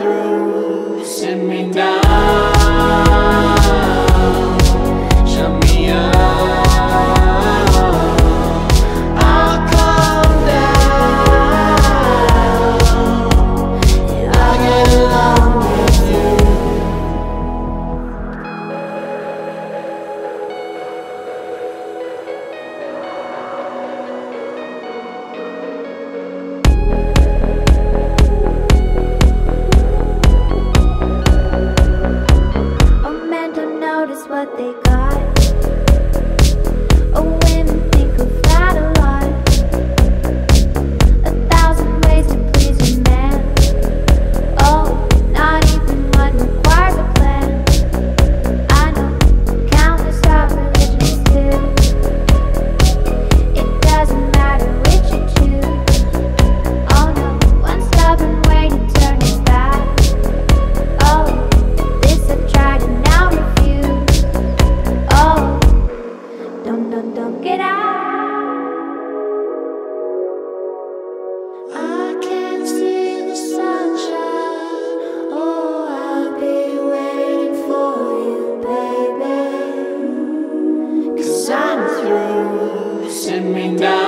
through. Send me down. me down.